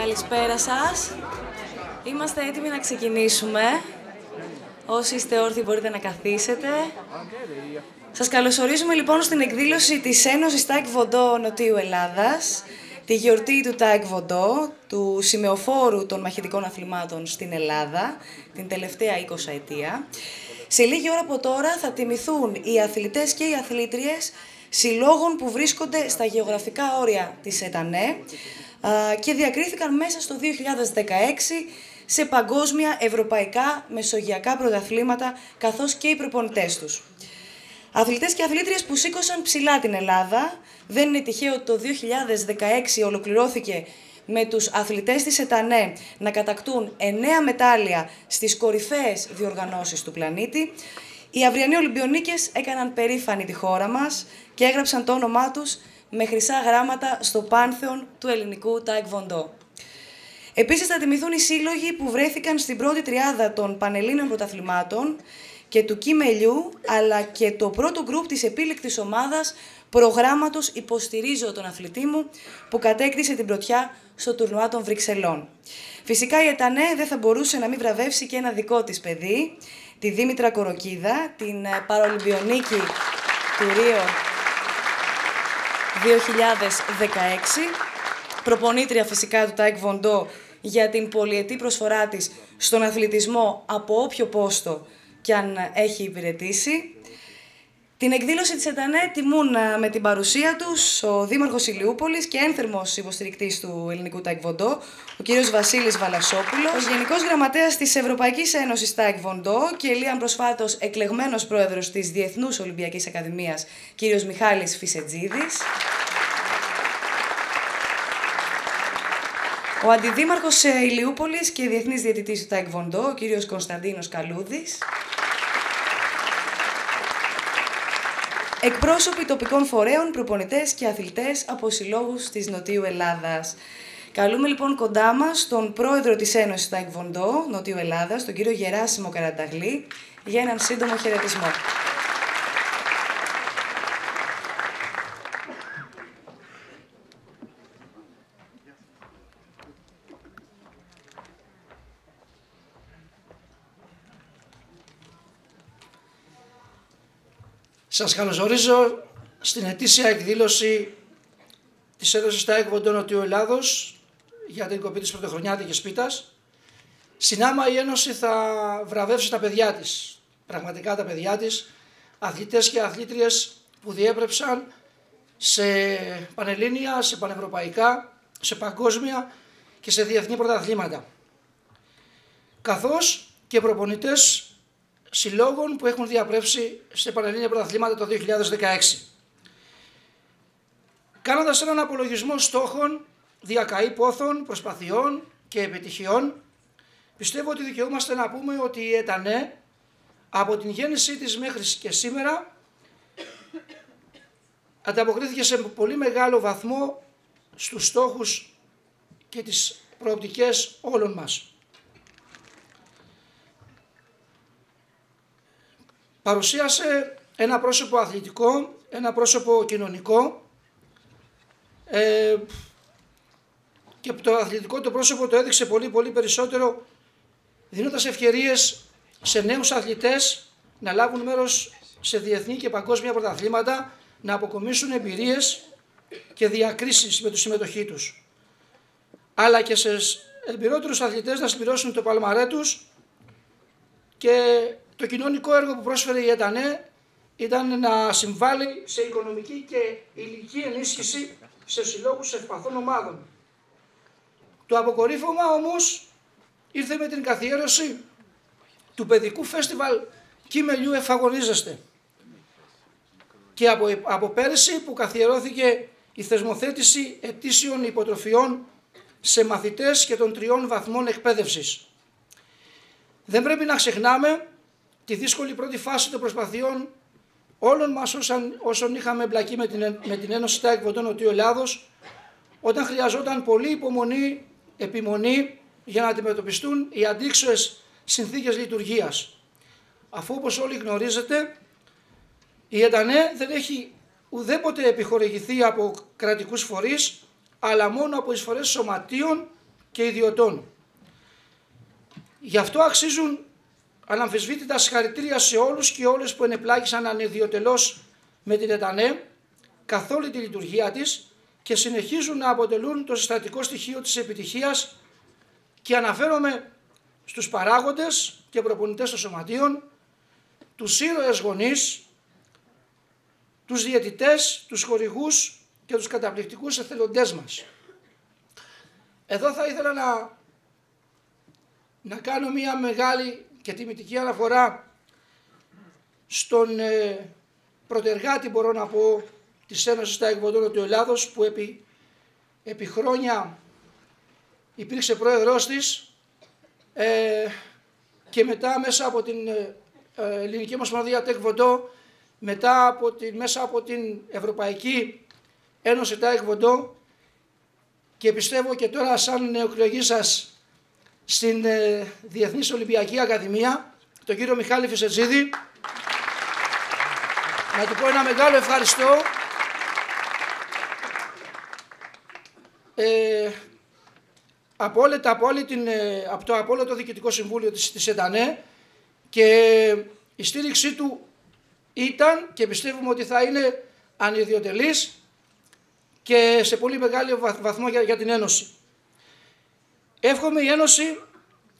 Καλησπέρα σας. Είμαστε έτοιμοι να ξεκινήσουμε. Όσοι είστε όρθιοι μπορείτε να καθίσετε. Σας καλωσορίζουμε λοιπόν στην εκδήλωση της Ένωσης Ταεκβοντό Νοτίου Ελλάδας, τη γιορτή του Ταεκβοντό, του σημαιοφόρου των μαχητικών αθλημάτων στην Ελλάδα, την τελευταία 20 ετία. Σε λίγη ώρα από τώρα θα τιμηθούν οι αθλητές και οι αθλήτριες συλλόγων που βρίσκονται στα γεωγραφικά όρια της ΕΤΑΝΕ και διακρίθηκαν μέσα στο 2016 σε παγκόσμια, ευρωπαϊκά, μεσογειακά πρωταθλήματα, καθώς και οι προπονητές τους. Αθλητές και αθλήτριες που σήκωσαν ψηλά την Ελλάδα. Δεν είναι τυχαίο ότι το 2016 ολοκληρώθηκε με τους αθλητές της ΕΤΑΝΕ να κατακτούν εννέα μετάλλια στις κορυφαίες διοργανώσεις του πλανήτη. Οι αυριανοί Ολυμπιονίκες έκαναν περήφανη τη χώρα μας και έγραψαν το όνομά τους με χρυσά γράμματα στο πάνθεον του ελληνικού Βοντό. Επίσης θα τιμηθούν οι σύλλογοι που βρέθηκαν στην πρώτη τριάδα των Πανελλήνων Πρωταθλημάτων και του Κιμελιού, αλλά και το πρώτο γκρουπ της επίλεκτης ομάδας προγράμματος «Υποστηρίζω τον αθλητή μου» που κατέκτησε την πρωτιά στο τουρνουά των Βρυξελών. Φυσικά η ΕΤΑΝΕ δεν θα μπορούσε να μην βραβεύσει και ένα δικό της παιδί, τη Δήμητρα Κοροκίδα, την ε, παρολυμπιονίκη του Ρίο 2016, προπονήτρια φυσικά του Ταεκβοντό για την πολυετή προσφορά της στον αθλητισμό από όποιο πόστο και αν έχει υπηρετήσει. Την εκδήλωση της ΕΤΑΝΕ τιμούν ε, με την παρουσία τους ο Δήμαρχος Ηλιούπολης και ένθερμος υποστηρικτής του ελληνικού Ταεκβοντό, ο κύριος Βασίλης Βαλασόπουλος, ο Γενικός Γραμματέας της Ευρωπαϊκής Ένωσης Ταϊκβοντό και λίαν προσφάτως εκλεγμένος πρόεδρος της Διεθνούς Ολυμπιακής Ακαδημίας, κύριος Μιχάλης Φισετζίδης. Ο Αντιδήμαρχος ε, Ηλιούπολης και Διεθνής Διαιτητής του Ταϊκβοντό, ο κύριος Κωνσταντίνος Καλούδης. Εκπρόσωποι τοπικών φορέων, προπονητές και αθλητές από συλλόγους της Νοτιού Ελλάδας. Καλούμε λοιπόν κοντά μας τον πρόεδρο της Ένωσης Ταϊκβοντό Νοτιού Ελλάδας, τον κύριο Γεράσιμο Καρανταγλή, για έναν σύντομο χαιρετισμό. Σας καλωσορίζω στην ετήσια εκδήλωση της έδωσης στα Έκβοντο Νοτιού Ελλάδος για την κοπή της πρωτοχρονιάτικης πίτας. Στην άμα η Ένωση θα βραβεύσει τα παιδιά της, πραγματικά τα παιδιά της, αθλητές και αθλήτριες που διέπρεψαν σε πανελλήνια, σε πανευρωπαϊκά, σε παγκόσμια και σε διεθνή πρωταθλήματα. Καθώς και προπονητές συλλόγων που έχουν διαπρέψει σε Πανελλήνια Πρωταθλήματα το 2016. Κάνοντας έναν απολογισμό στόχων, διακαή πόθων, προσπαθειών και επιτυχιών, πιστεύω ότι δικαιούμαστε να πούμε ότι η ΕΤΑΝΕ από την γέννησή της μέχρι και σήμερα ανταποκρίθηκε σε πολύ μεγάλο βαθμό στους στόχους και τις προοπτικές όλων μας. Παρουσίασε ένα πρόσωπο αθλητικό, ένα πρόσωπο κοινωνικό ε, και το αθλητικό το πρόσωπο το έδειξε πολύ πολύ περισσότερο δίνοντας ευκαιρίες σε νέους αθλητές να λάβουν μέρος σε διεθνή και παγκόσμια πρωταθλήματα, να αποκομίσουν εμπειρίες και διακρίσεις με τη συμμετοχή τους. Αλλά και σε εμπειρότερους αθλητές να συμπληρώσουν το παλμαρέ τους και το κοινωνικό έργο που πρόσφερε η ΕΤΑΝΕ ήταν να συμβάλλει σε οικονομική και ηλική ενίσχυση σε συλλόγους ευπαθών ομάδων. Το αποκορύφωμα όμως ήρθε με την καθιέρωση του παιδικού φεστιβάλ Κίμελιου Εφαγωνίζεστε και από, από πέρυσι που καθιερώθηκε η θεσμοθέτηση ετήσιων υποτροφιών σε μαθητές και των τριών βαθμών εκπαίδευσης. Δεν πρέπει να ξεχνάμε τη δύσκολη πρώτη φάση των προσπαθειών όλων μας όσων, όσων είχαμε εμπλακεί με την, με την Ένωση Τάκ Βοντών Νοτιού Ελλάδος όταν χρειαζόταν πολύ υπομονή, επιμονή για να αντιμετωπιστούν οι αντίξωες συνθήκες λειτουργίας. Αφού όπως όλοι γνωρίζετε η ΕΤΑΝΕ δεν έχει ουδέποτε επιχορηγηθεί από κρατικούς φορείς αλλά μόνο από εισφορές σωματείων και ιδιωτών. Γι' αυτό αξίζουν αναμφισβήτητα συγχαρητήρια σε όλους και όλες που ενεπλάγησαν ανεδιοτελώς με την ΕΤΑΝΕ καθ' όλη τη λειτουργία της και συνεχίζουν να αποτελούν το συστατικό στοιχείο της επιτυχίας και αναφέρομαι στους παράγοντες και προπονητές των σωματείων, τους ήρωες γονείς, τους διαιτητές, τους χορηγούς και τους καταπληκτικούς εθελοντές μας. Εδώ θα ήθελα να, να κάνω μια μεγάλη και τιμητική αναφορά στον ε, πρωτεργάτη μπορώ να πω της Ένωσης τα Εκβοντών του Ελλάδος που επί, επί χρόνια υπήρξε πρόεδρός της ε, και μετά μέσα από την ε, ε Ελληνική Ομοσπονδία Τεκβοντό μετά από την, μέσα από την Ευρωπαϊκή Ένωση τα Εκβοντό και πιστεύω και τώρα σαν νεοκλογή σας στην ε, Διεθνής Ολυμπιακή Ακαδημία, τον κύριο Μιχάλη Φυσετζίδη, να του πω ένα μεγάλο ευχαριστώ ε, από, όλη, από, όλη την, ε, από το απόλυτο Διοικητικό Συμβούλιο της, της ΕΤΑΝΕ και η στήριξή του ήταν και πιστεύουμε ότι θα είναι ανιδιοτελής και σε πολύ μεγάλο βαθμό για, για την Ένωση. Εύχομαι η Ένωση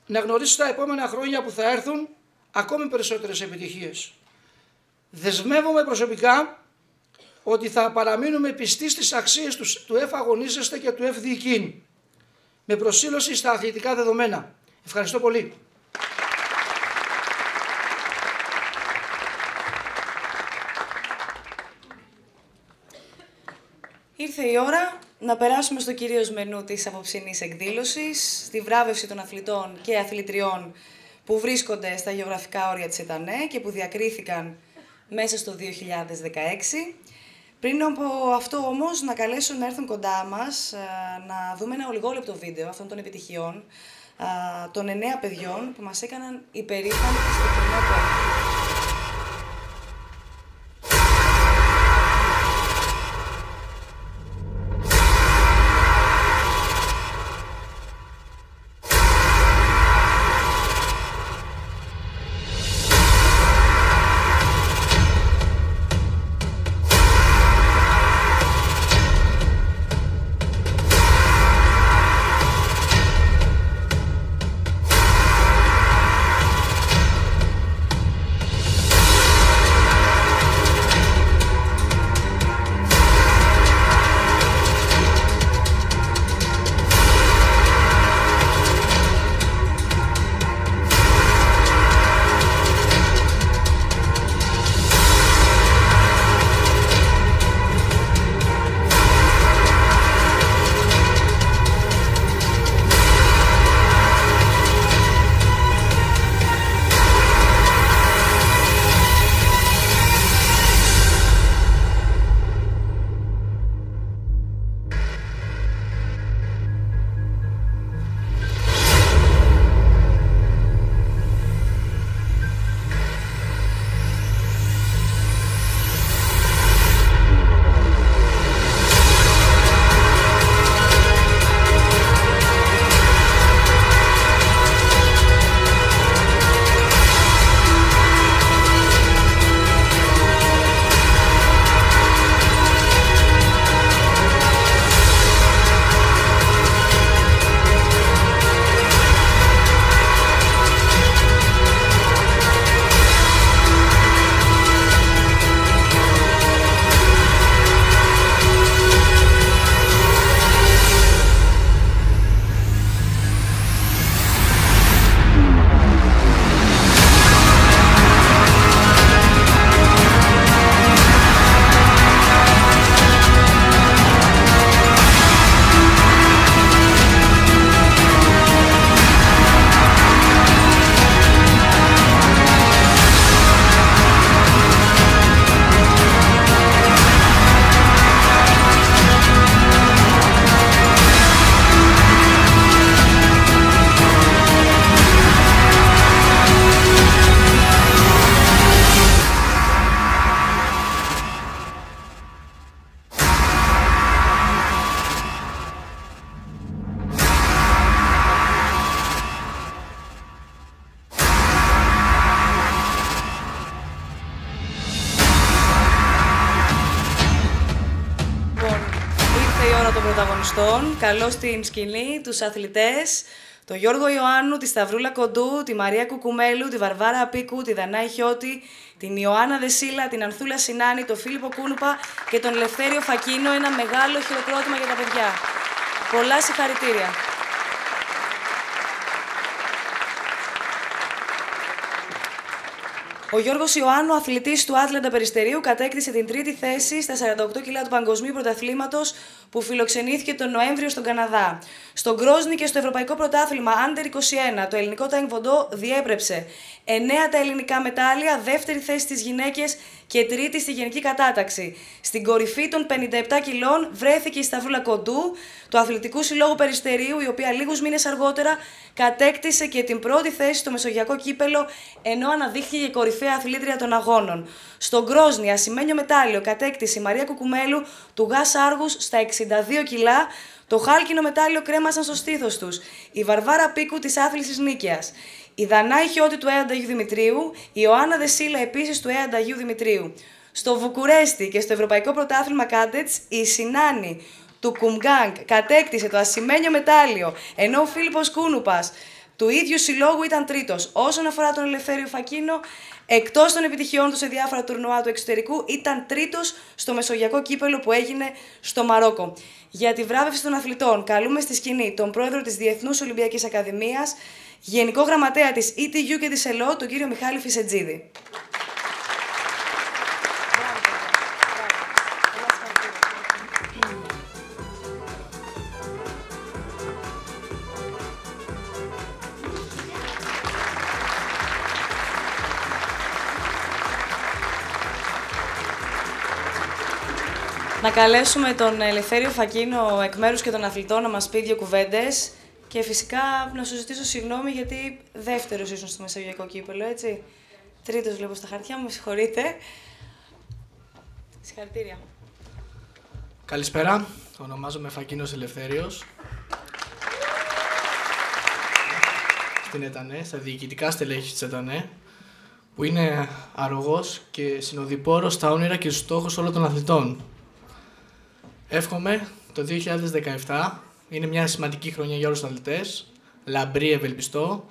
να γνωρίσει τα επόμενα χρόνια που θα έρθουν ακόμη περισσότερες επιτυχίες. Δεσμεύομαι προσωπικά ότι θα παραμείνουμε πιστοί στις αξίες τους, του εφαγωνίζεστε και του εφ με προσήλωση στα αθλητικά δεδομένα. Ευχαριστώ πολύ. Ήρθε η ώρα να περάσουμε στο κυρίως μενού της απόψινής εκδήλωσης, στη βράβευση των αθλητών και αθλητριών που βρίσκονται στα γεωγραφικά όρια της ΕΤΑΝΕ και που διακρίθηκαν μέσα στο 2016. Πριν από αυτό όμως να καλέσω να έρθουν κοντά μας, ε, να δούμε ένα ολιγόλεπτο βίντεο αυτών των επιτυχιών ε, των εννέα παιδιών που μας έκαναν υπερήφανοι στο κοινό αγωνιστών. Καλώ στην σκηνή τους αθλητές, το Γιώργο Ιωάννου, τη Σταυρούλα Κοντού, τη Μαρία Κουκουμέλου, τη Βαρβάρα Απίκου, τη Δανάη Χιώτη, την Ιωάννα Δεσίλα, την Ανθούλα Σινάνη, τον Φίλιππο Κούνουπα και τον Λευθέριο Φακίνο. Ένα μεγάλο χειροκρότημα για τα παιδιά. Πολλά συγχαρητήρια. Ο Γιώργος Ιωάννου, αθλητής του Άτλαντα Περιστερίου, κατέκτησε την τρίτη θέση στα 48 κιλά του Παγκοσμίου Πρωταθλήματος που φιλοξενήθηκε τον Νοέμβριο στον Καναδά. Στον Γκρόσνη και στο Ευρωπαϊκό Πρωτάθλημα Under 21, το ελληνικό Ταϊνβοντό διέπρεψε 9 τα ελληνικά μετάλλια, δεύτερη θέση στις γυναίκες και τρίτη στη γενική κατάταξη. Στην κορυφή των 57 κιλών βρέθηκε η Σταυρούλα Κοντού του Αθλητικού Συλλόγου Περιστερίου, η οποία λίγους μήνες αργότερα κατέκτησε και την πρώτη θέση στο Μεσογειακό Κύπελο, ενώ αναδείχθηκε η κορυφαία αθλήτρια των αγώνων. Στον Γκρόσνη, ασημένιο μετάλλιο κατέκτησε η Μαρία Κουκουμέλου του Γάς Άργους στα 62 κιλά, το χάλκινο μετάλλιο κρέμασαν στο στήθος τους. Η Βαρβάρα Πίκου της άθλησης Νίκαιας. Η Δανάη Χιώτη του Έαντα Αγίου Δημητρίου. Η Ιωάννα Δεσίλα επίσης του Έαντα Αγίου Δημητρίου. Στο Βουκουρέστι και στο Ευρωπαϊκό Πρωτάθλημα Κάντετς, η Σινάνη του Κουμγκάνγκ κατέκτησε το ασημένιο μετάλλιο, ενώ ο Φίλιππος Κούνουπας του ίδιου συλλόγου ήταν τρίτος. Όσον αφορά τον Ελευθέριο Φακίνο, εκτός των επιτυχιών του σε διάφορα τουρνουά του εξωτερικού, ήταν τρίτος στο Μεσογειακό κύπελο που έγινε στο Μαρόκο. Για τη βράβευση των αθλητών, καλούμε στη σκηνή τον πρόεδρο της Διεθνούς Ολυμπιακής Ακαδημίας, Γενικό Γραμματέα της ETU και της ΕΛΟ, τον κύριο Μιχάλη Φισετζίδη. Να καλέσουμε τον Ελευθέριο Φακίνο εκ μέρους και των αθλητών να μας πει δύο κουβέντες και φυσικά να σου ζητήσω συγγνώμη γιατί δεύτερος ήσουν στο Μεσογειακό κύπελο, έτσι. Τρίτος βλέπω στα χαρτιά μου, με συγχωρείτε. Συγχαρητήρια. Καλησπέρα, ονομάζομαι Φακίνος Ελευθέριος. Στην ΕΤΑΝΕ, στα διοικητικά στελέχη της ΕΤΑΝΕ, που είναι αρρωγός και συνοδοιπόρος στα όνειρα και στους στόχους όλων των αθλητών. Εύχομαι το 2017 είναι μια σημαντική χρονιά για όλους τους αθλητές, λαμπρή ευελπιστώ,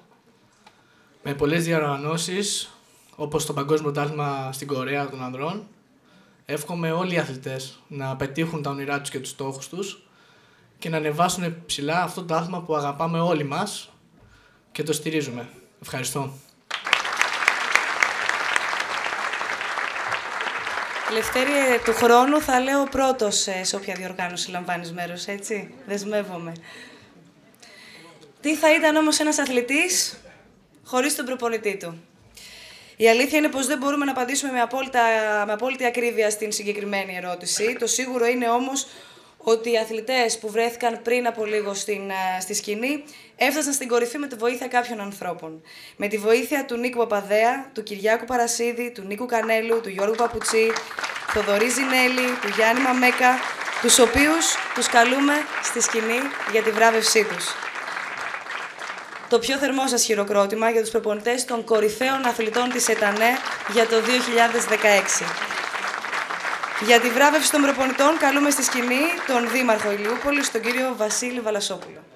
με πολλές διοργανώσεις όπως το Παγκόσμιο Τάλμα στην Κορέα των ανδρών. Εύχομαι όλοι οι αθλητές να πετύχουν τα όνειρά τους και τους στόχους τους και να ανεβάσουν ψηλά αυτό το άθλημα που αγαπάμε όλοι μας και το στηρίζουμε. Ευχαριστώ. Λευτέρη, του χρόνου θα λέω πρώτος σε όποια διοργάνωση λαμβάνεις μέρος, έτσι. Δεσμεύομαι. Τι θα ήταν όμως ένας αθλητής χωρίς τον προπονητή του; Η αλήθεια είναι πως δεν μπορούμε να απαντήσουμε με, απόλυτα, με απόλυτη ακρίβεια στην συγκεκριμένη ερώτηση. Το σίγουρο είναι όμως ότι οι αθλητές που βρέθηκαν πριν από λίγο στην, στη σκηνή έφτασαν στην κορυφή με τη βοήθεια κάποιων ανθρώπων. Με τη βοήθεια του Νίκου Παπαδέα, του Κυριάκου Παρασίδη, του Νίκου Κανέλου, του Γιώργου Παπουτσί, του Θοδωρή Ζινέλη, του Γιάννη Μαμέκα, τους οποίους τους καλούμε στη σκηνή για τη βράβευσή τους. Το πιο θερμό σας χειροκρότημα για τους προπονητές των κορυφαίων αθλητών της ΕΤΑΝΕ για το 2016. Για τη βράβευση των προπονητών καλούμε στη σκηνή τον Δήμαρχο Ηλιούπολης, τον κύριο Βασίλη Βαλασόπουλο.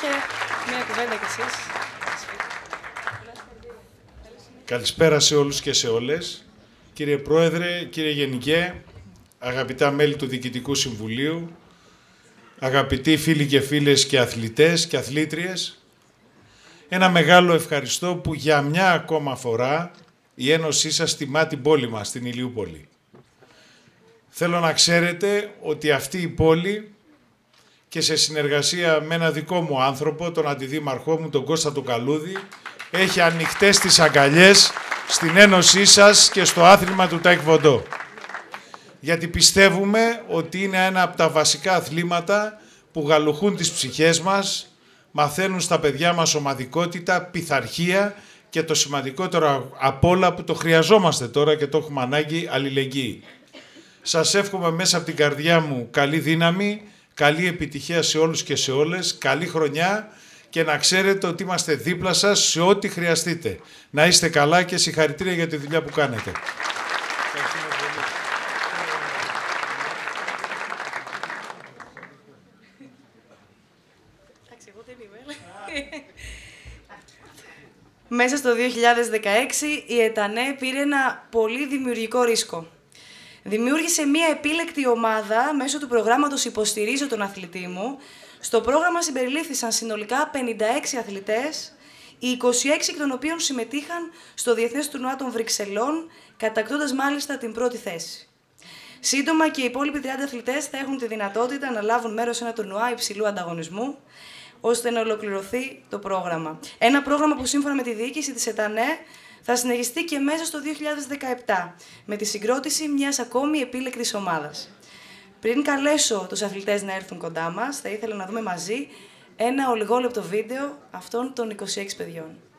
Και μία κουβέντα κι εσείς. Καλησπέρα σε όλους και σε όλες. Κύριε Πρόεδρε, κύριε Γενικέ, αγαπητά μέλη του Διοικητικού Συμβουλίου, αγαπητοί φίλοι και φίλες και αθλητές και αθλήτριες, ένα μεγάλο ευχαριστώ που για μια ακόμα φορά η Ένωσή σας τιμά την πόλη μας, την Ηλιούπολη. Θέλω να ξέρετε ότι αυτή η πόλη και σε συνεργασία με ένα δικό μου άνθρωπο, τον αντιδήμαρχό μου, τον Κώστα του Καλούδη, έχει ανοιχτές τις αγκαλιές στην ένωσή σας και στο άθλημα του Τάικ Βοντό. Γιατί πιστεύουμε ότι είναι ένα από τα βασικά αθλήματα που γαλουχούν τις ψυχές μας, μαθαίνουν στα παιδιά μας ομαδικότητα, πειθαρχία και το σημαντικότερο από όλα που το χρειαζόμαστε τώρα και το έχουμε ανάγκη, αλληλεγγύη. Σας εύχομαι μέσα από την καρδιά μου καλή δύναμη, καλή επιτυχία σε όλους και σε όλες, καλή χρονιά και να ξέρετε ότι είμαστε δίπλα σας σε ό,τι χρειαστείτε. Να είστε καλά και συγχαρητήρια για τη δουλειά που κάνετε. Μέσα στο 2016 η ΕΤΑΝΕ πήρε ένα πολύ δημιουργικό ρίσκο. Δημιούργησε μία επίλεκτη ομάδα μέσω του προγράμματος «Υποστηρίζω τον αθλητή μου». Στο πρόγραμμα συμπεριλήφθησαν συνολικά 56 αθλητές, οι 26 εκ των οποίων συμμετείχαν στο Διεθνές Τουρνουά των Βρυξελών, κατακτώντας μάλιστα την πρώτη θέση. Σύντομα και οι υπόλοιποι 30 αθλητές θα έχουν τη δυνατότητα να λάβουν μέρος σε ένα τουρνουά υψηλού ανταγωνισμού, ώστε να ολοκληρωθεί το πρόγραμμα. Ένα πρόγραμμα που σύμφωνα με τη διοίκηση της ΕΤΑΝΕ θα συνεχιστεί και μέσα στο 2017 με τη συγκρότηση μιας ακόμη επίλεκτης ομάδας. Πριν καλέσω τους αθλητές να έρθουν κοντά μας, θα ήθελα να δούμε μαζί ένα ολιγόλεπτο βίντεο αυτών των 26 παιδιών.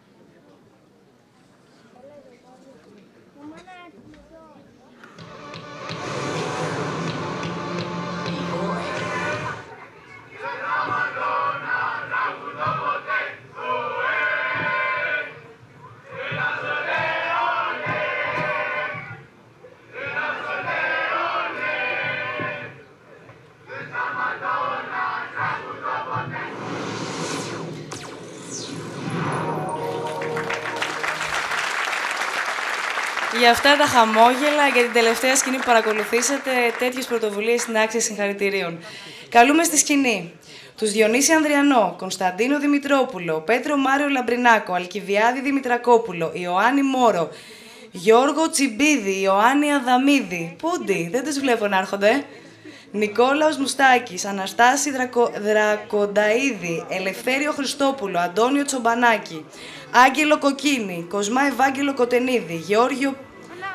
Για αυτά τα χαμόγελα, για την τελευταία σκηνή που παρακολουθήσατε, τέτοιες πρωτοβουλίες είναι άξια συγχαρητηρίων. Καλούμε στη σκηνή τους Διονύση Ανδριανό, Κωνσταντίνο Δημητρόπουλο, Πέτρο Μάριο Λαμπρινάκο, Αλκιβιάδη Δημητρακόπουλο, Ιωάννη Μόρο, Γιώργο Τσιμπίδη, Ιωάννη Αδαμίδη. Πούντι, δεν τους βλέπω να έρχονται. Νικόλαος Μουστάκης, Αναστάση Δρακο... Δρακονταίδη, Ελευθέριο Χριστόπουλο, Αντώνιο Τσομπανάκη, Άγγελο Κοκκίνη, Κοσμά Ευάγγελο Κοτενίδη, Γεώργιο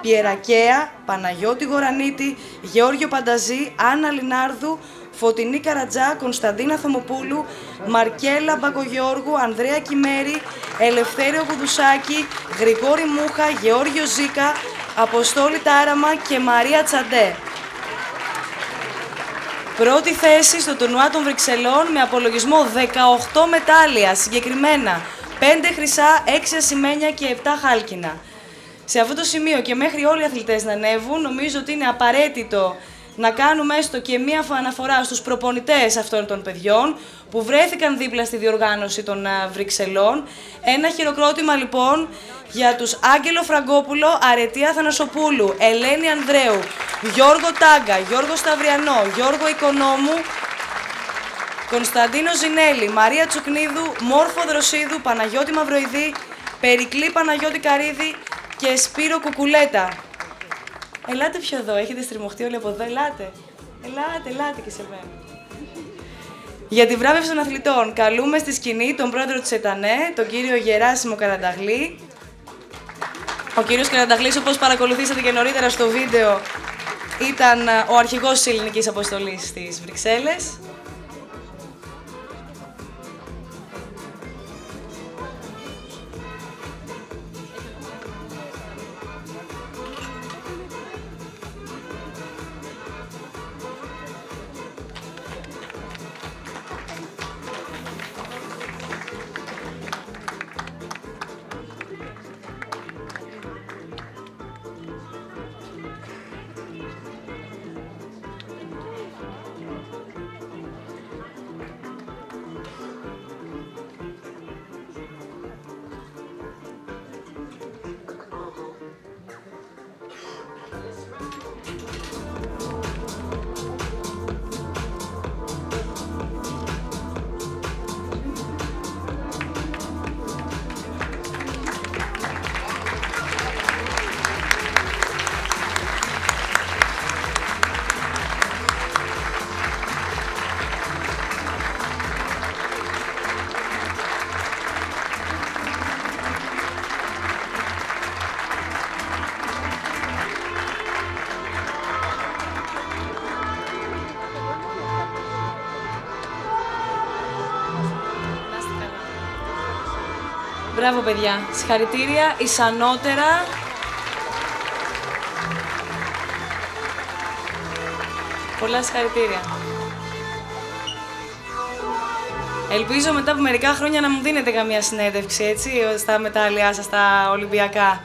Πιερακέα, Παναγιώτη Γορανίτη, Γεώργιο Πανταζή, Άννα Λινάρδου, Φωτεινή Καρατζά, Κωνσταντίνα Θωμοπούλου, Μαρκέλα Μπακογιώργου, Ανδρέα Κιμέρη, Ελευθέριο Κουδουσάκη, Γρηγόρη Μούχα, Γεώργιο Ζήκα, Αποστόλη Τάραμα και Μαρία Τσαντέ. Πρώτη θέση στο τουρνουά των Βρυξελών με απολογισμό 18 μετάλλια συγκεκριμένα. 5 χρυσά, 6 ασημένια και 7 χάλκινα. Σε αυτό το σημείο και μέχρι όλοι οι αθλητές να ανέβουν, νομίζω ότι είναι απαραίτητο να κάνουμε έστω και μία αναφορά στους προπονητές αυτών των παιδιών που βρέθηκαν δίπλα στη διοργάνωση των Βρυξελών. Ένα χειροκρότημα λοιπόν για τους Άγγελο Φραγκόπουλο, Αρετία Θανασοπούλου, Ελένη Ανδρέου, Γιώργο Τάγκα, Γιώργο Σταυριανό, Γιώργο Οικονόμου, Κωνσταντίνο Ζινέλη, Μαρία Τσουκνίδου, Μόρφο Δροσίδου, Παναγιώτη Μαυροειδή, Περικλή Παναγιώτη Καρίδη και Σπύρο Κουκουλέτα. Ελάτε πιο εδώ, έχετε στριμωχτεί όλοι από εδώ, ελάτε. Ελάτε, ελάτε και σε μένα. Για τη βράβευση των αθλητών, καλούμε στη σκηνή τον πρόεδρο της ΕΤΑΝΕ, τον κύριο Γεράσιμο Καρανταγλή. Ο κύριος Καρανταγλής, όπως παρακολουθήσατε και νωρίτερα στο βίντεο, ήταν ο αρχηγός της ελληνικής αποστολής στις Βρυξέλλες. Μπράβο, παιδιά. Συγχαρητήρια. Ισανότερα. Πολλά συγχαρητήρια. Ελπίζω μετά από μερικά χρόνια να μου δίνετε καμία συνέντευξη, έτσι, στα μετάλλια σας, στα Ολυμπιακά.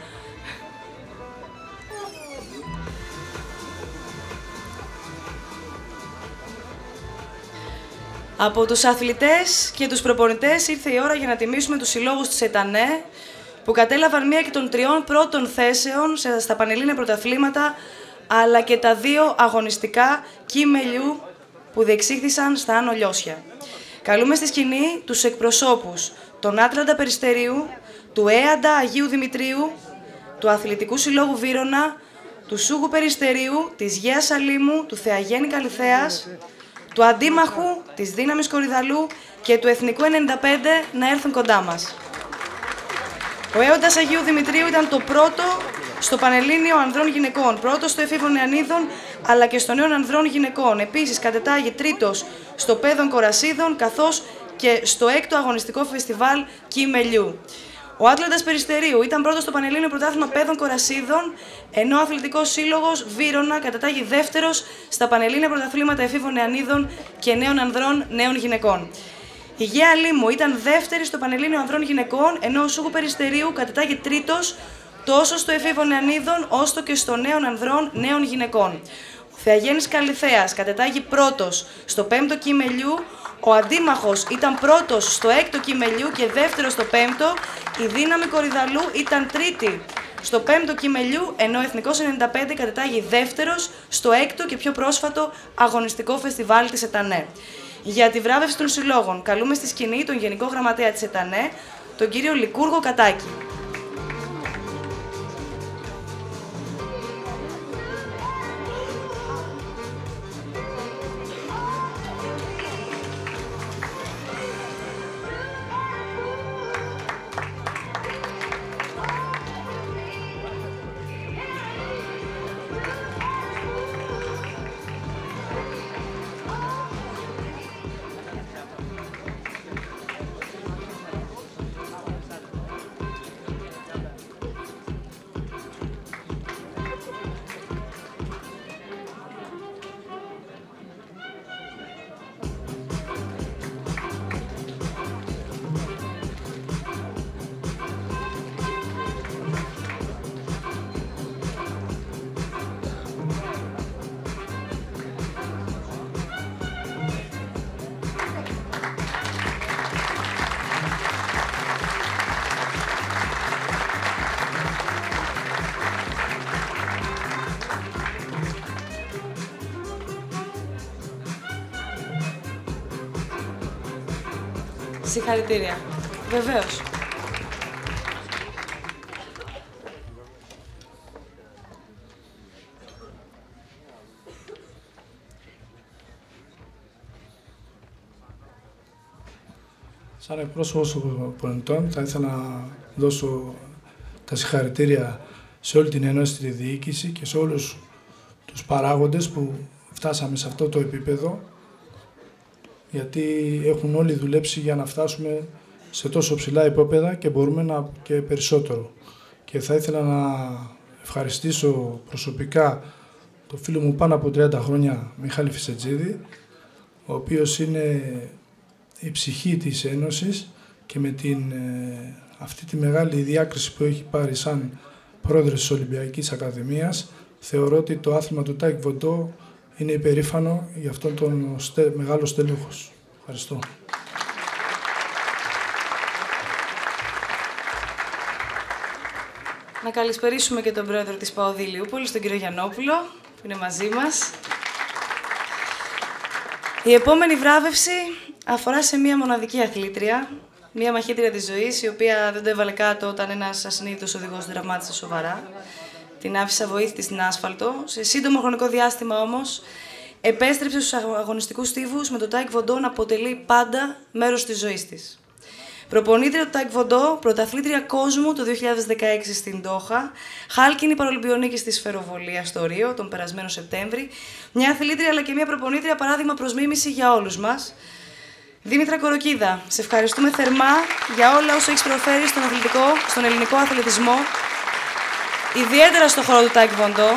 Από τους αθλητές και τους προπονητές ήρθε η ώρα για να τιμήσουμε τους συλλόγους της ΕΤΑΝΕ που κατέλαβαν μία και των τριών πρώτων θέσεων στα Πανελλήνια Πρωταθλήματα αλλά και τα δύο αγωνιστικά κείμελιου που διεξήχθησαν στα Άνω Λιώσια. Καλούμε στη σκηνή τους εκπροσώπους των Άτλαντα Περιστερίου, του ΕΑΝΤΑ Αγίου Δημητρίου, του Αθλητικού Συλλόγου Βύρονα, του Σούγου Περιστερίου, της Γέας Σαλίμου, του Θεαγέννη Καλυθέας, του Αντίμαχου, της Δύναμης Κορυδαλού και του Εθνικού 95 να έρθουν κοντά μας. Ο Έοντας Αγίου Δημητρίου ήταν το πρώτο στο Πανελλήνιο Ανδρών Γυναικών, πρώτο στο Εφήβων Νεανίδων αλλά και στο Νέων Ανδρών Γυναικών. Επίσης κατετάγει τρίτος στο Πέδων Κορασίδων καθώς και στο έκτο αγωνιστικό φεστιβάλ Κιμελιού. Ο Άτλαντας Περιστερίου ήταν πρώτος στο Πανελλήνιο Πρωτάθλημα Πέδων Κορασίδων, ενώ ο Αθλητικός Σύλλογος Βύρονα κατατάγει δεύτερος στα Πανελλήνια Πρωταθλήματα Εφήβων Νεανίδων και Νέων Ανδρών Νέων Γυναικών. Η Γέα Λίμου ήταν δεύτερη στο Πανελλήνιο Ανδρών Γυναικών, ενώ ο Σούγου Περιστερίου κατατάγει τρίτος τόσο στο Εφήβων Νεανίδων όσο και στο Νέων Ανδρών Νέων Γυναικών. Ο Θεαγέννης Καλυθέας κατετάγει πρώτος στο 5ο κειμελιού, ο αντίμαχος ήταν πρώτος στο 6ο κειμελιού και δεύτερος στο 5ο, η δύναμη Κορυδαλού ήταν τρίτη στο 5ο κειμελιού, ενώ ο Εθνικός 95 κατετάγει δεύτερος στο 6ο και πιο πρόσφατο αγωνιστικό φεστιβάλ της ΕΤΑΝΕ. Για τη βράβευση των συλλόγων, καλούμε στη σκηνή τον Γενικό Γραμματέα της ΕΤΑΝΕ, τον κύριο Λικούργο Κατάκη. Συγχαρητήρια. Βεβαίως. Σαν εκπρόσωπος των πολιτών, θα ήθελα να δώσω τα συγχαρητήρια σε όλη την Ένωση, τη διοίκηση και σε όλους τους παράγοντες που φτάσαμε σε αυτό το επίπεδο γιατί έχουν όλοι δουλέψει για να φτάσουμε σε τόσο ψηλά υπόπεδα και μπορούμε να και περισσότερο. Και θα ήθελα να ευχαριστήσω προσωπικά το φίλο μου πάνω από 30 χρόνια, Μιχάλη Φισετζίδη, ο οποίος είναι η ψυχή της Ένωσης και με την, ε, αυτή τη μεγάλη διάκριση που έχει πάρει σαν πρόεδρος της Ολυμπιακής Ακαδημίας, θεωρώ ότι το άθλημα του Τάικ Βοντό είναι υπερήφανο για αυτόν τον μεγάλο στέλεχος. Ευχαριστώ. Να καλησπερίσουμε και τον πρόεδρο της ΠΑΟΔΗ Λιούπολης, τον κύριο Γιαννόπουλο, που είναι μαζί μας. Η επόμενη βράβευση αφορά σε μία μοναδική αθλήτρια, μία μαχήτρια της ζωής, η οποία δεν το έβαλε κάτω όταν ένας ασυνείδητος οδηγός δραμάτισε σοβαρά. Την άφησε αβοήθητη στην άσφαλτο. Σε σύντομο χρονικό διάστημα όμως επέστρεψε στους αγωνιστικούς στίβους με το Ταεκβοντό να αποτελεί πάντα μέρος της ζωής της. Προπονήτρια του Ταεκβοντό, πρωταθλήτρια κόσμου το 2016 στην Ντόχα, χάλκινη παρολυμπιονίκη στη σφαιροβολία στο Ρίο τον περασμένο Σεπτέμβρη, μια αθλήτρια αλλά και μια προπονήτρια παράδειγμα προς μίμηση για όλους μας. Δήμητρα Κοροκίδα, σε ευχαριστούμε θερμά για όλα όσα έχεις προσφέρει στον, αθλητικό, στον ελληνικό αθλητισμό, ιδιαίτερα στον χώρο του Τάικ Βοντό.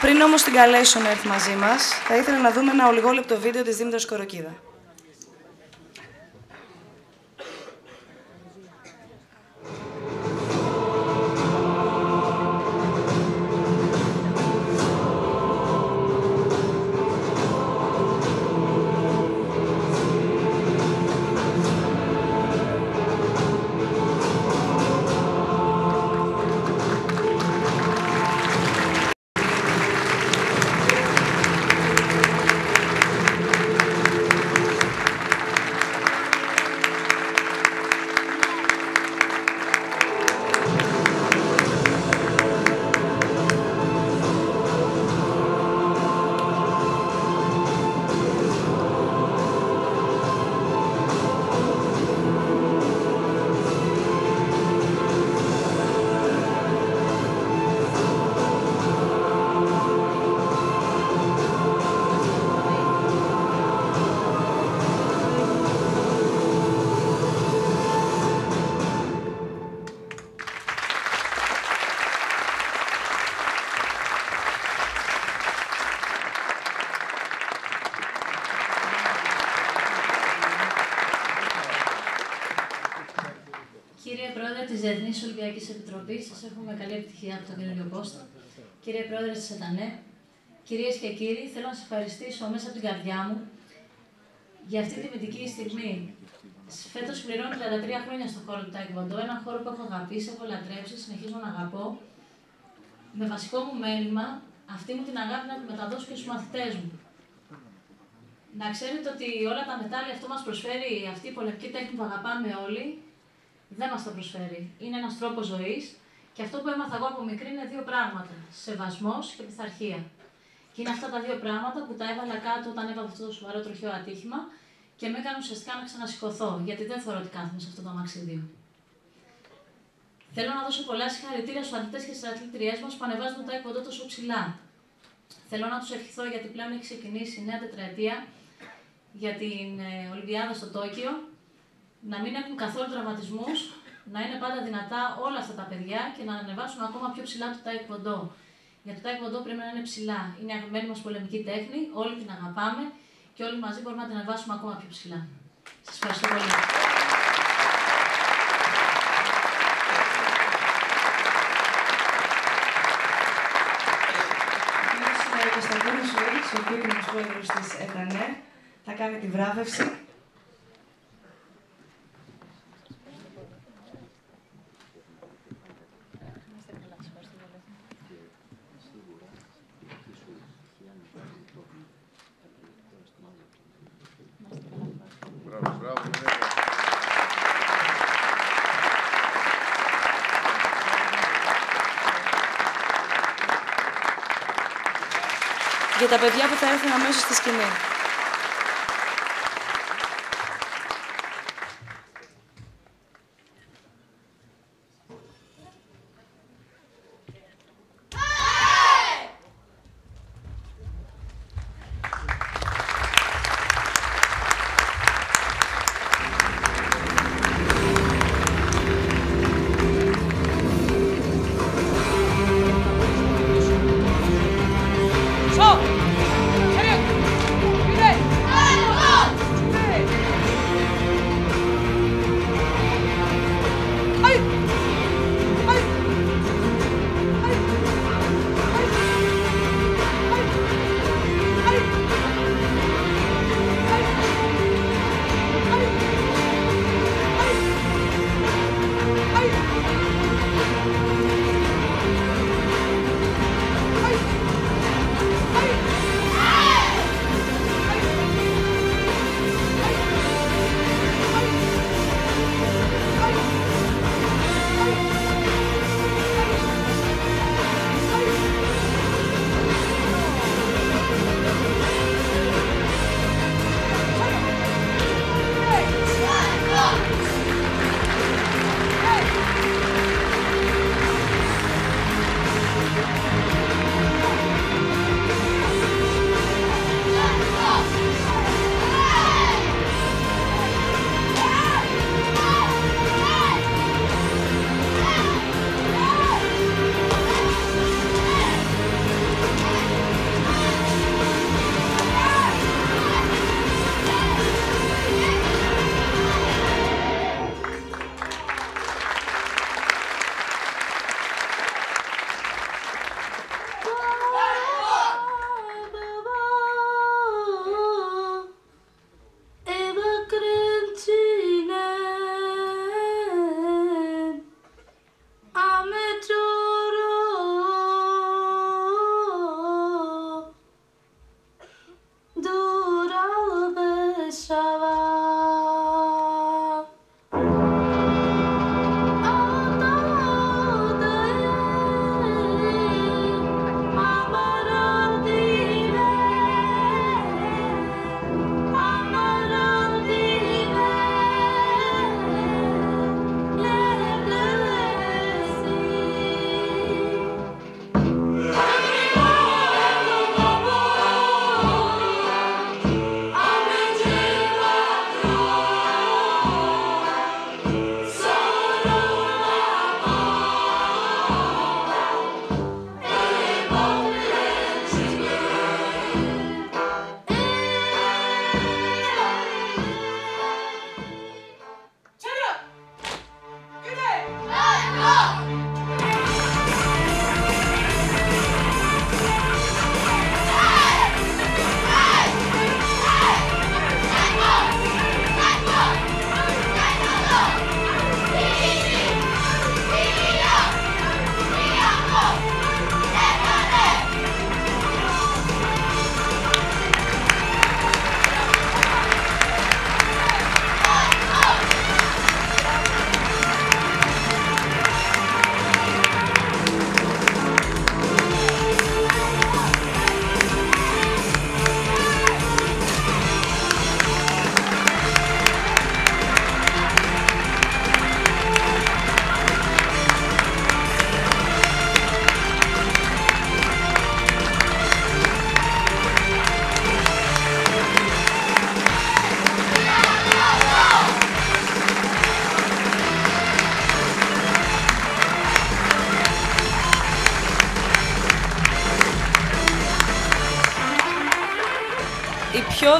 Πριν όμως την καλέσω να έρθει μαζί μας, θα ήθελα να δούμε ένα ολιγόλεπτο βίντεο της Δήμητρας Κοροκίδα. Διεθνής Ολυμπιακή Επιτροπής, σας εύχομαι καλή επιτυχία από τον καινούριο πόστο. Κύριε Πρόεδρε τη ΕΤΑΝΕ, κυρίες και κύριοι, θέλω να σας ευχαριστήσω μέσα από την καρδιά μου για αυτή τη μυντική στιγμή. Φέτος πληρώνω 33 χρόνια στον χώρο του Τάικβοντό, ένα χώρο που έχω αγαπήσει, έχω λατρέψει, συνεχίζω να αγαπώ. Με βασικό μου μέλημα αυτή μου την αγάπη να τη μεταδώσω και στους μαθητές μου. Να ξέρετε ότι όλα τα μετάλλια αυτό μας προσφέρει αυτή η πολεμική τέχνη που αγαπάμε όλοι δεν μας το προσφέρει. Είναι ένας τρόπος ζωής και αυτό που έμαθα εγώ από μικρή είναι δύο πράγματα. Σεβασμός και πειθαρχία. Και είναι αυτά τα δύο πράγματα που τα έβαλα κάτω όταν έβαλα αυτό το σοβαρό τροχαίο ατύχημα και με έκανε ουσιαστικά να ξανασηκωθώ, γιατί δεν θεωρώ ότι κάθομαι σε αυτό το αμαξίδιο. Θέλω να δώσω πολλά συγχαρητήρια στους αθλητές και στις αθλητριέ μας που ανεβάζουν τα εκποντό τόσο ψηλά. Θέλω να τους ευχηθώ γιατί πλέον έχει ξεκινήσει η νέα τετραετία για την ε, Ολυμπιάδα στο Τόκιο να μην έχουν καθόλου τραυματισμούς, να είναι πάντα δυνατά όλα αυτά τα παιδιά και να ανεβάσουν ακόμα πιο ψηλά το taekwondo. Για το taekwondo πρέπει να είναι ψηλά. Είναι αγαπημένη μας πολεμική τέχνη, όλοι την αγαπάμε και όλοι μαζί μπορούμε να την ανεβάσουμε ακόμα πιο ψηλά. Σας ευχαριστώ πολύ. ο επίκρινος πρόεδρος της ΕΤΑΝΕ, θα κάνει τη βράβευση. Για τα παιδιά που θα έρθουν αμέσως στη σκηνή.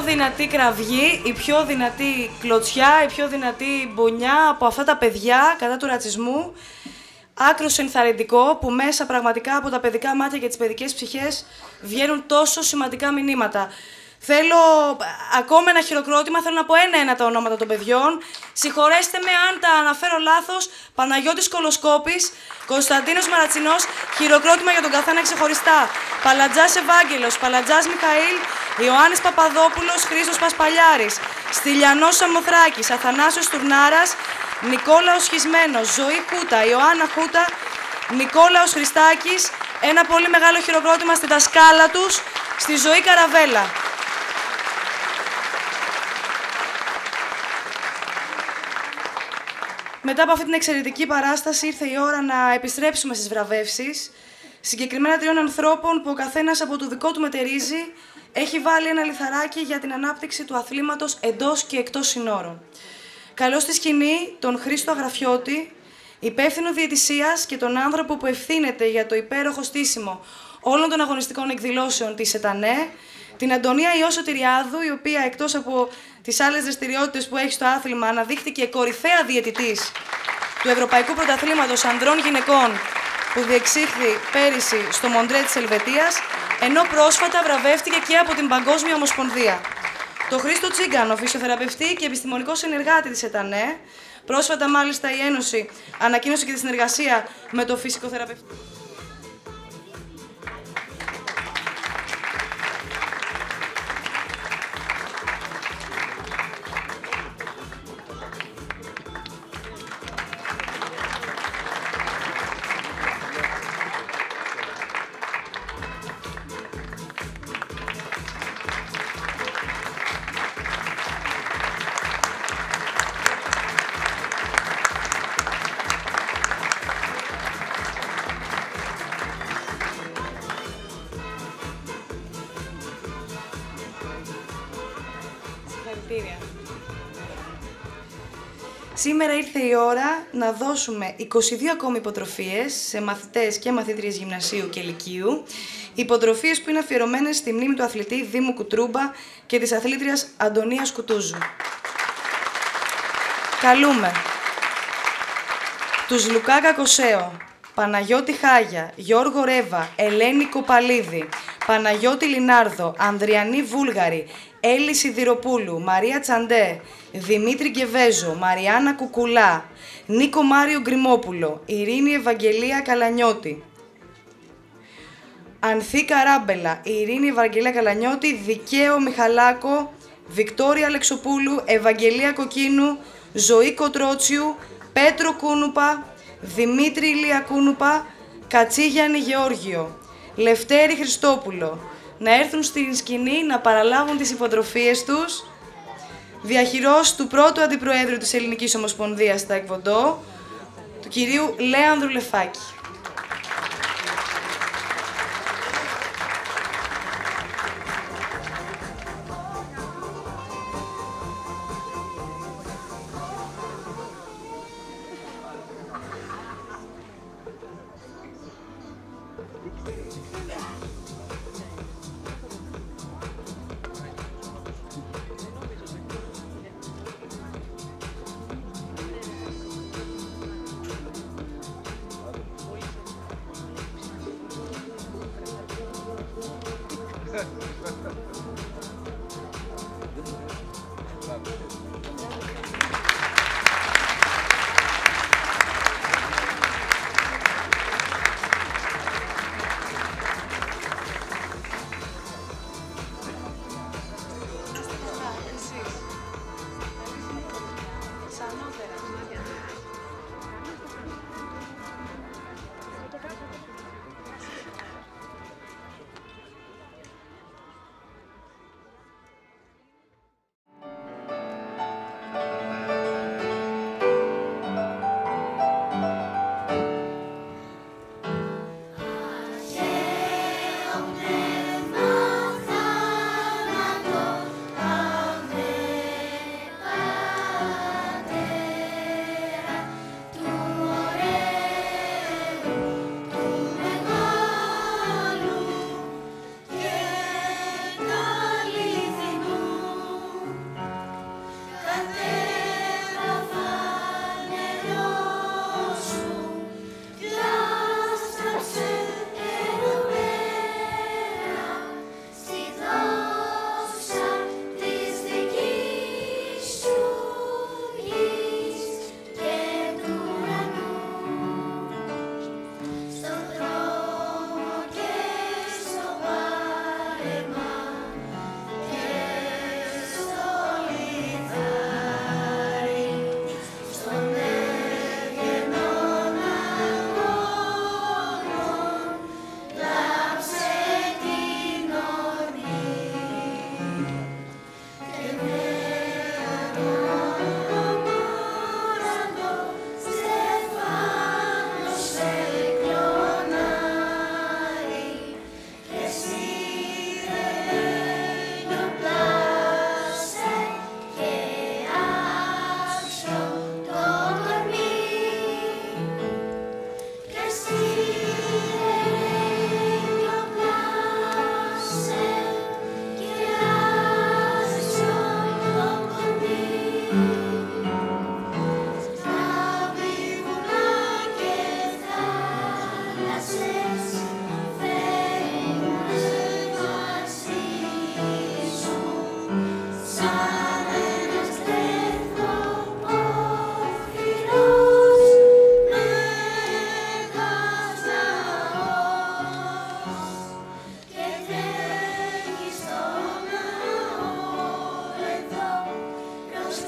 Δυνατή κραυγή, η πιο δυνατή κλωτσιά, η πιο δυνατή μπονιά από αυτά τα παιδιά κατά του ρατσισμού. Άκρος ενθαρρυντικό που μέσα πραγματικά από τα παιδικά μάτια και τις παιδικές ψυχές βγαίνουν τόσο σημαντικά μηνύματα. Θέλω ακόμα ένα χειροκρότημα, θέλω να πω ένα-ένα τα ονόματα των παιδιών. Συγχωρέστε με αν τα αναφέρω λάθος. Παναγιώτης Κολοσκόπης, Κωνσταντίνος Μαρατσινός, χειροκρότημα για τον καθένα ξεχωριστά. Παλατζάς Ευάγγελος, Παλατζάς Μιχαήλ, Ιωάννης Παπαδόπουλος, Χρήστος Πασπαλιάρης, Στυλιανός Σαμοθράκης, Αθανάσιος Τουρνάρας, Νικόλαος Χισμένος, Ζωή Χούτα, Ιωάννα Χούτα, Νικόλαος Χριστάκης, ένα πολύ μεγάλο χειροκρότημα στη δασκάλα τους, στη Ζωή Καραβέλα. Μετά από αυτή την εξαιρετική παράσταση ήρθε η ώρα να επιστρέψουμε στις βραβεύσεις, συγκεκριμένα τριών ανθρώπων που ο καθένας από το δικό του μετερίζει έχει βάλει ένα λιθαράκι για την ανάπτυξη του αθλήματος εντός και εκτός συνόρων. Καλώς στη σκηνή τον Χρήστο Αγραφιώτη, υπεύθυνο διαιτησίας και τον άνθρωπο που ευθύνεται για το υπέροχο στήσιμο όλων των αγωνιστικών εκδηλώσεων της ΕΤΑΝΕ, την Αντωνία Ιώσο Τυριάδου, η οποία εκτός από τις άλλες δραστηριότητες που έχει στο άθλημα αναδείχθηκε κορυφαία διαιτητής του Ευρωπαϊκού Πρωταθλήματος Ανδρών Γυναικών που διεξήχθη πέρυσι στο Μοντρέ της Ελβετίας, ενώ πρόσφατα βραβεύτηκε και από την Παγκόσμια Ομοσπονδία. Το Χρήστο Τσίγκανο, φυσιοθεραπευτή και επιστημονικό συνεργάτη της ΕΤΑΝΕ, πρόσφατα μάλιστα η Ένωση ανακοίνωσε και τη συνεργασία με το φυσικοθεραπευτή. Σήμερα ήρθε η ώρα να δώσουμε 22 ακόμη υποτροφίες σε μαθητές και μαθήτριες γυμνασίου και λυκείου. Υποτροφίες που είναι αφιερωμένες στη μνήμη του αθλητή Δήμου Κουτρούμπα και της αθλήτριας Αντωνίας Κουτούζου. Καλούμε τους Λουκά Κακοσέο, Παναγιώτη Χάγια, Γιώργο Ρέβα, Ελένη Κοπαλίδη, Παναγιώτη Λινάρδο, Ανδριανή Βούλγαρη, Έλλη Σιδηροπούλου, Μαρία Τσαντέ, Δημήτρη Γκεβέζο, Μαριάννα Κουκουλά, Νίκο Μάριο Γκριμόπουλο, Ειρήνη Ευαγγελία Καλανιώτη, Ανθή Καράμπελα, Ειρήνη Ευαγγελία Καλανιώτη, Δικαίο Μιχαλάκο, Βικτόρια Αλεξοπούλου, Ευαγγελία Κοκκίνου, Ζωή Κοτρότσιου, Πέτρο Κούνουπα, Δημήτρη Ηλία Κούνουπα, Κατσίγιαννη Γεώργιο, Λευτέρη Χριστόπουλο, να έρθουν στην σκηνή να παραλάβουν τις υποτροφίες τους διαχειρός του πρώτου αντιπροέδρου της Ελληνικής Ομοσπονδίας στα Εκβοντό, του κυρίου Λέανδρου Λεφάκη.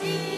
see.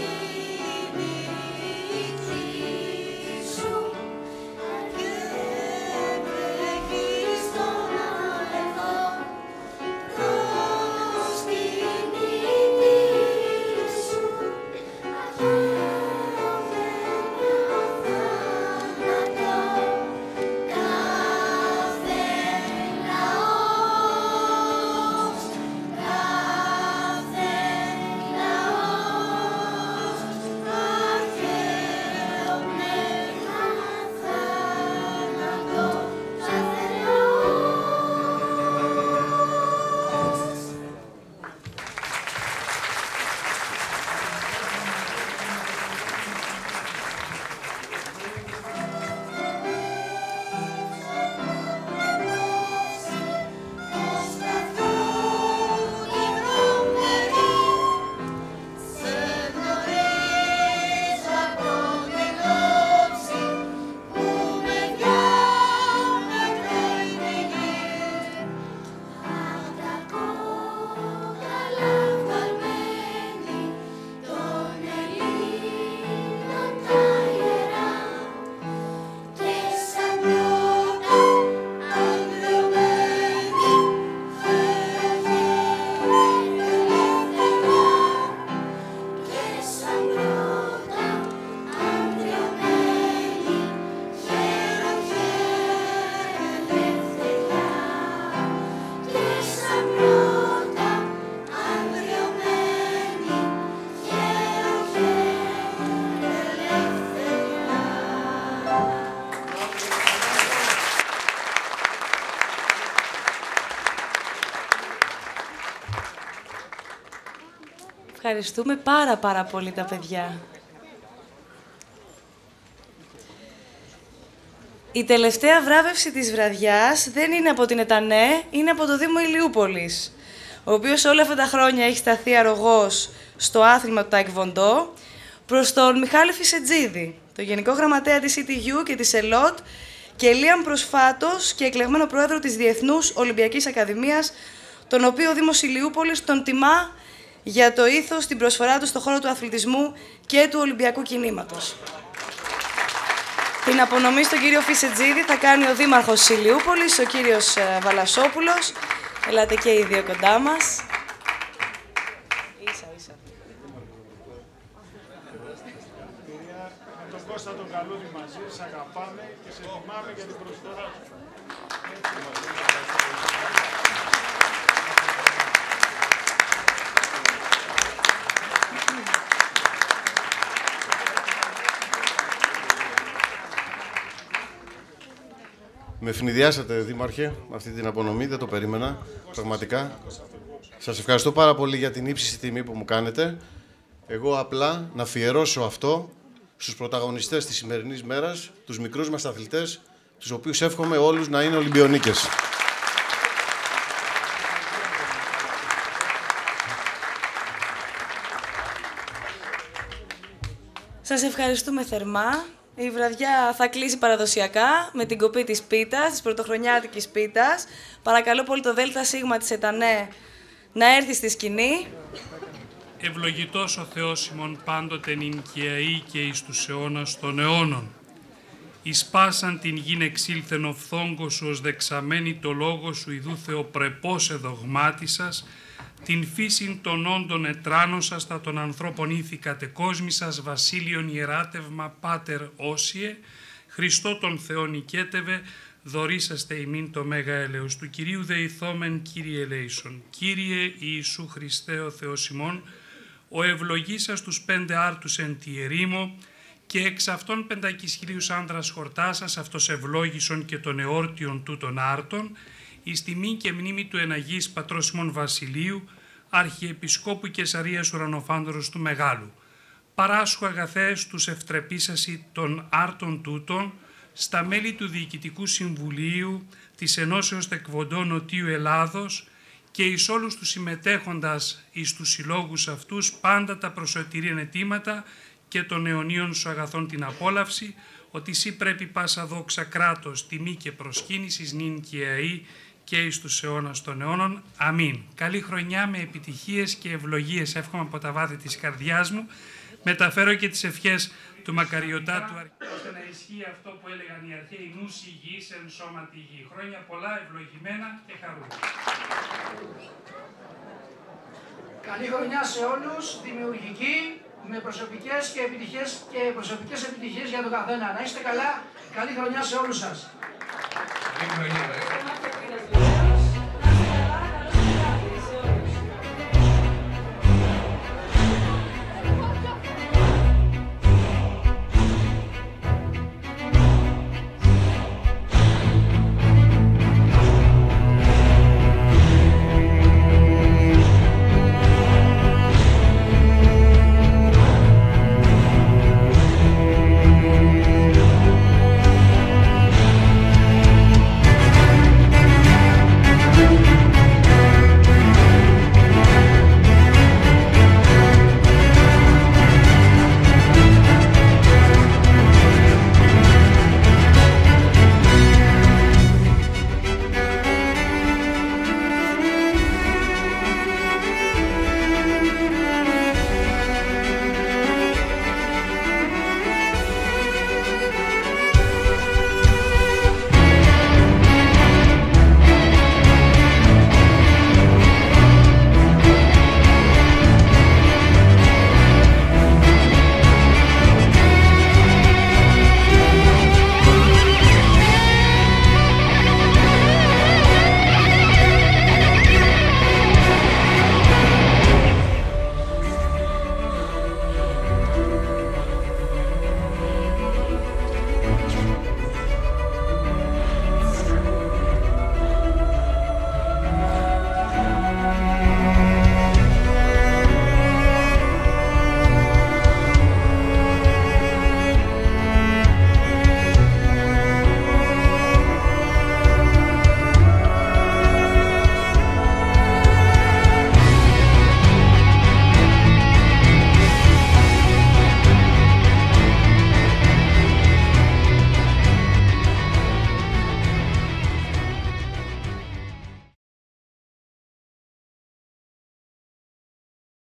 Ευχαριστούμε πάρα πάρα πολύ τα παιδιά. Η τελευταία βράβευση της βραδιάς δεν είναι από την ΕΤΑΝΕ, είναι από το Δήμο Ηλιούπολης, ο οποίος όλα αυτά τα χρόνια έχει σταθεί αρρωγός στο άθλημα του Ταϊκβοντό προς τον Μιχάλη Φισετζίδη, το Γενικό Γραμματέα της ETU και της ΕΛΟΤ και Λίαν προσφάτως και εκλεγμένο πρόεδρο της Διεθνούς Ολυμπιακής Ακαδημίας, τον οποίο ο Δήμος Ηλιούπολης τον τιμά για το ήθος, την προσφορά του στον χώρο του αθλητισμού και του Ολυμπιακού κινήματος. Την απονομή στον κύριο Φισετζίδη θα κάνει ο Δήμαρχος Ηλιούπολης, ο κύριος ε, Βαλασόπουλος. Ελάτε και οι δύο κοντά μας. Ίσα, ίσα. Με τον Κώστα τον Καλούδη μαζί, σε αγαπάμε και σε τιμάμε για την προσφορά σου. Με ευνηδιάσατε, Δήμαρχε, με αυτή την απονομή. Δεν το περίμενα, πραγματικά. Σας ευχαριστώ πάρα πολύ για την ύψιστη τιμή που μου κάνετε. Εγώ απλά να αφιερώσω αυτό στους πρωταγωνιστές της σημερινής μέρας, τους μικρούς μας αθλητές, τους οποίους εύχομαι όλους να είναι Ολυμπιονίκες. Σας ευχαριστούμε θερμά. Η βραδιά θα κλείσει παραδοσιακά με την κοπή της πίτας, της πρωτοχρονιάτικης πίτας. Παρακαλώ πολύ το ΔΣ της ΕΤΑΝΕ να έρθει στη σκηνή. Ευλογητός ο Θεός ημών πάντοτε νυν και εις τους αιώνας των αιώνων. Εις πάσαν την γην εξήλθεν ο φθόγκος σου ως δεξαμένη το λόγο σου ιδού θεοπρεπός εδογμάτισας, την φύσιν των όντων ετράνωσας τα των ανθρώπων ήθη κατεκόσμησας βασίλειον ιεράτευμα πάτερ όσιε, Χριστό τον Θεό νικέτευε, δωρήσαστε ημίν το μέγα έλεος του Κυρίου δεηθόμεν Κύριε ελέησον. Κύριε Ιησού Χριστέ ο Θεός ημών, ο ευλογήσας τους πέντε άρτους εν τη ερήμο, και εξ αυτών πεντακισχυλίους άνδρας χορτάσας αυτός ευλόγησον και των εόρτιων τούτων άρτων, εις τιμή και μνήμη του εναγής πατρός ημών Βασιλείου, Αρχιεπισκόπου Κεσαρίας Ουρανοφάνδρος του Μεγάλου. Παράσχου αγαθές τους ευτρεπίσασι των άρτων τούτων, στα μέλη του Διοικητικού Συμβουλίου της Ενώσεως Τεκβοντών Νοτίου Ελλάδος και εις όλους τους συμμετέχοντας εις τους συλλόγους αυτούς πάντα τα προσωτηρίαν αιτήματα και των αιωνίων σου αγαθών την απόλαυση, ότι εσύ πρέπει πάσα δόξα κράτος, τιμή και προσκύνησης νυν και αή και εις τους αιώνας των αιώνων. Αμήν. Καλή χρονιά με επιτυχίες και ευλογίες εύχομαι από τα βάθη της καρδιάς μου. Μεταφέρω και τις ευχές του μακαριωτάτου ώστε να ισχύει αυτό που έλεγαν οι αρχαίοι νους υγιής εν σώματι γη. Χρόνια πολλά, ευλογημένα και χαρούμενα. Καλή χρονιά σε όλους, δημιουργική, με προσωπικές και, επιτυχίες, και προσωπικές επιτυχίες για τον καθένα. Να είστε καλά, καλή χρονιά σε όλους σας. Καλή χρονιά,